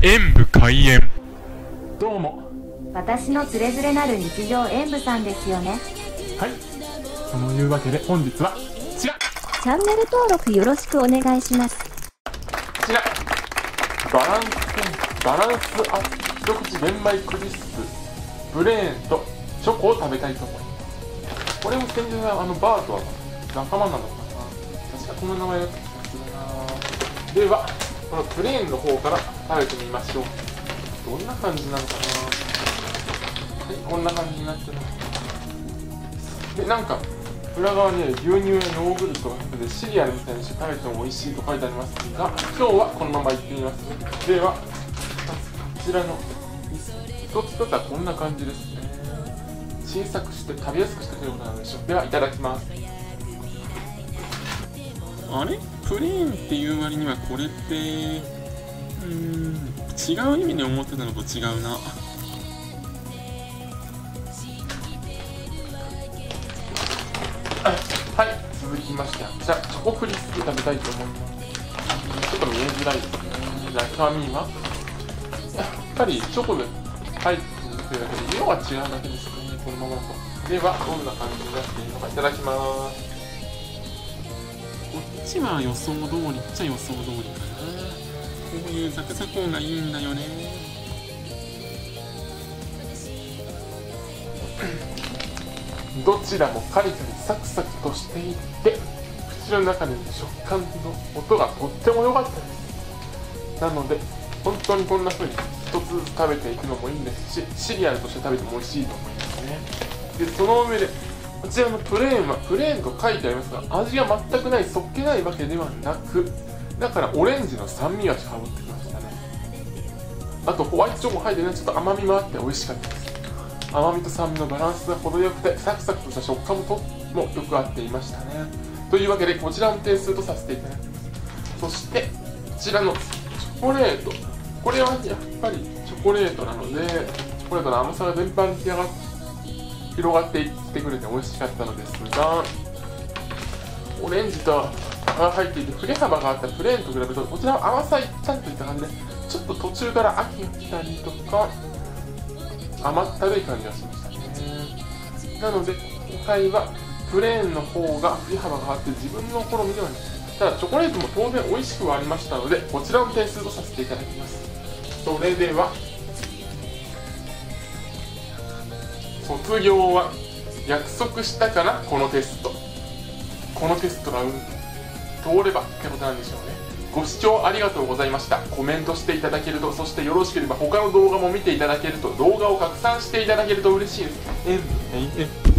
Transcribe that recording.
演武開演。どうも。私のつれづれなる日常演舞さんですよね。はい。そのいうわけで本日はこちら。こチャンネル登録よろしくお願いします。ちら。バランスバランスアップ一口玄米クリスププレーンとチョコを食べたいと思います。これも先日はあのバーとは仲間なのかな。確かこの名前だった気がするな。ではこのプレーンの方から食べてみましょう。どんな感じなのかな。はいこんな感じになってますでなんか裏側には牛乳やヨーグルトが入っててシリアルみたいにして食べても美味しいと書いてありますが今日はこのままいってみます。ではこちらの一つ一つはこんな感じですね。小さくして食べやすくしてくれることなんでしょう。ではいただきます。あれ？プレーンっていう割にはこれってうーん。違う意味で思ってたのと違うな。はい。続きましてじゃあチョコクリスプ食べたいと思います。ちょっと見えづらい。ですね中身は？やっぱりチョコで入ってるというだけで色が違うだけですね。このままだと。ではどんな感じになっているのかいただきます。こっちは予想通りっちゃ予想通りかなこういうザクザク音がいいんだよね。どちらもカリカリサクサクとしていて口の中での食感の音がとっても良かったです。なので本当にこんな風に一つずつ食べていくのもいいんですしシリアルとして食べても美味しいと思いますね。でその上でこちらのプレーンはプレーンと書いてありますが味が全くないそっけないわけではなくだからオレンジの酸味味香ってきましたね。あとホワイトチョコ入ってねちょっと甘みもあって美味しかったです。甘みと酸味のバランスが程よくてサクサクとした食感もともよく合っていましたね。というわけでこちらの点数とさせていただきます。そしてこちらのチョコレート。これはやっぱりチョコレートなのでチョコレートの甘さが全般に広がっていってくれて美味しかったのですがオレンジと入っていて振れ幅があったプレーンと比べるとこちらは甘さいっちゃんといった感じでちょっと途中から秋が来たりとか甘ったるい感じがしましたね。なので今回はプレーンの方が振り幅があって自分の好みではないただチョコレートも当然美味しくはありましたのでこちらの点数とさせていただきます。それでは卒業は約束したかな？このテスト。このテストがうん通ればってことなんでしょうね。ご視聴ありがとうございました。コメントしていただけるとそしてよろしければ他の動画も見ていただけると動画を拡散していただけると嬉しいです。えええ